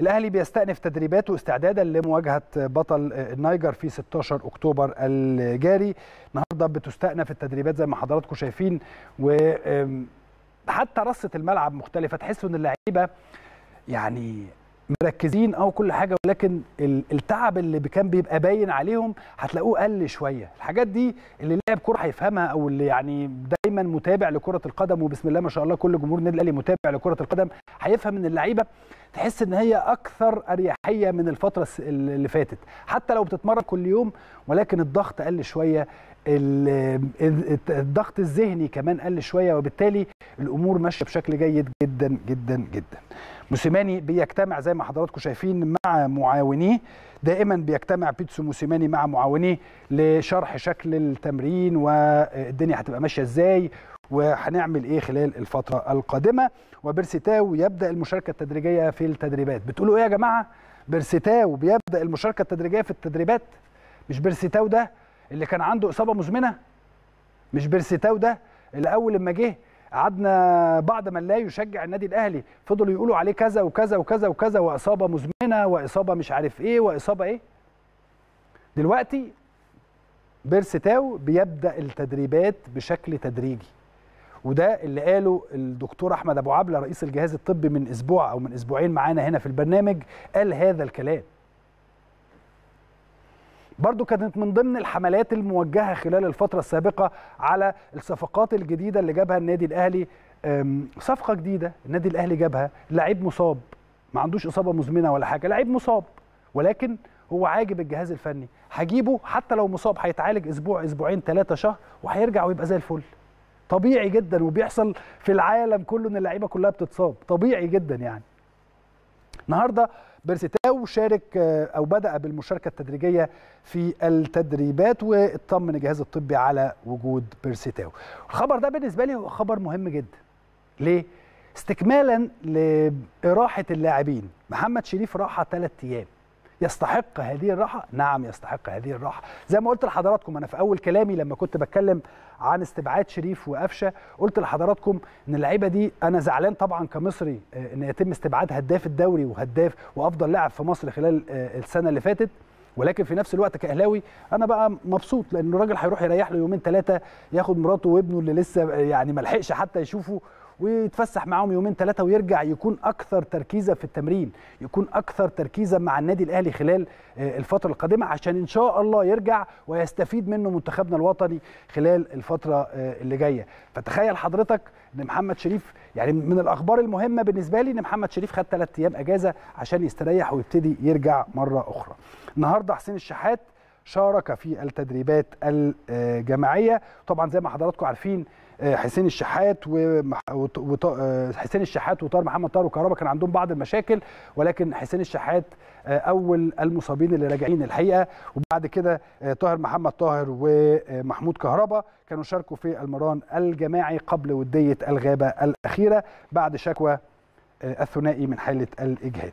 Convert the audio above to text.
الأهلي بيستأنف تدريباته استعدادا لمواجهة بطل النيجر في 16 أكتوبر الجاري. النهارده بتستأنف التدريبات زي ما حضراتكم شايفين وحتى رصة الملعب مختلفة. تحسوا إن اللعيبة يعني مركزين أو كل حاجة ولكن التعب اللي كان بيبقى باين عليهم هتلاقوه قل شوية. الحاجات دي اللي لاعب كورة هيفهمها أو اللي يعني دايما متابع لكرة القدم وبسم الله ما شاء الله كل جمهور النادي الأهلي متابع لكرة القدم هيفهم إن اللعيبة تحس إن هي أكثر أريحية من الفترة اللي فاتت. حتى لو بتتمرن كل يوم ولكن الضغط قل شوية الضغط الذهني كمان قل شوية وبالتالي الأمور ماشية بشكل جيد جدا جدا جدا. موسيماني بيجتمع زي ما حضراتكم شايفين مع معاونيه. دائما بيجتمع بيتسو موسيماني مع معاونيه لشرح شكل التمرين والدنيا هتبقى ماشية إزاي وهنعمل إيه خلال الفترة القادمة. وبرسيتاو يبدأ المشاركة التدريجية في التدريبات. بتقولوا إيه يا جماعة؟ برسيتاو بيبدأ المشاركة التدريجية في التدريبات. مش برسيتاو ده اللي كان عنده إصابة مزمنة؟ مش برسيتاو ده اللي أول لما جه قعدنا بعض من لا يشجع النادي الأهلي فضلوا يقولوا عليه كذا وكذا وكذا وكذا وإصابة مزمنة وإصابة مش عارف إيه وإصابة إيه؟ دلوقتي بيرستاو بيبدأ التدريبات بشكل تدريجي. وده اللي قاله الدكتور أحمد أبو عبلة رئيس الجهاز الطبي من أسبوع أو من أسبوعين معانا هنا في البرنامج قال هذا الكلام. برضو كانت من ضمن الحملات الموجهة خلال الفترة السابقة على الصفقات الجديدة اللي جابها النادي الأهلي. صفقة جديدة النادي الأهلي جابها. لعيب مصاب. ما عندوش إصابة مزمنة ولا حاجة. لعيب مصاب. ولكن هو عاجب الجهاز الفني. هجيبه حتى لو مصاب. هيتعالج أسبوع أسبوعين ثلاثة شهر وهيرجع ويبقى زي الفل. طبيعي جدا. وبيحصل في العالم كله إن اللعيبة كلها بتتصاب. طبيعي جدا يعني. النهارده بيرسيتاو شارك أو بدأ بالمشاركة التدريجية في التدريبات واطمن الجهاز الطبي على وجود بيرسيتاو الخبر ده بالنسبة لي هو خبر مهم جدا. ليه؟ استكمالا لإراحة اللاعبين. محمد شريف راحة ثلاث أيام. يستحق هذه الراحة؟ نعم يستحق هذه الراحة. زي ما قلت لحضراتكم أنا في أول كلامي لما كنت بتكلم عن استبعاد شريف وقفشة قلت لحضراتكم إن اللعيبة دي أنا زعلان طبعا كمصري إن يتم استبعاد هداف الدوري وهداف وأفضل لاعب في مصر خلال السنة اللي فاتت. ولكن في نفس الوقت كأهلاوي أنا بقى مبسوط لأن الراجل هيروح يريح له يومين ثلاثة ياخد مراته وابنه اللي لسه يعني ما لحقش حتى يشوفه. ويتفسح معاهم يومين ثلاثة ويرجع يكون أكثر تركيزا في التمرين يكون أكثر تركيزا مع النادي الأهلي خلال الفترة القادمة عشان إن شاء الله يرجع ويستفيد منه منتخبنا الوطني خلال الفترة اللي جاية. فتخيل حضرتك إن محمد شريف يعني من الأخبار المهمة بالنسبة لي إن محمد شريف خد ثلاث أيام إجازة عشان يستريح ويبتدي يرجع مرة أخرى. النهارده حسين الشحات شارك في التدريبات الجماعية. طبعا زي ما حضراتكم عارفين حسين الشحات وحسين الشحات وطاهر محمد طاهر وكهربا كان عندهم بعض المشاكل ولكن حسين الشحات أول المصابين اللي راجعين الحقيقة. وبعد كده طاهر محمد طاهر ومحمود كهربا كانوا شاركوا في المران الجماعي قبل ودية الغابة الأخيرة بعد شكوى الثنائي من حاله الإجهاد.